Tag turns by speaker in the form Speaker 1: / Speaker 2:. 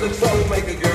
Speaker 1: the troublemaker girl.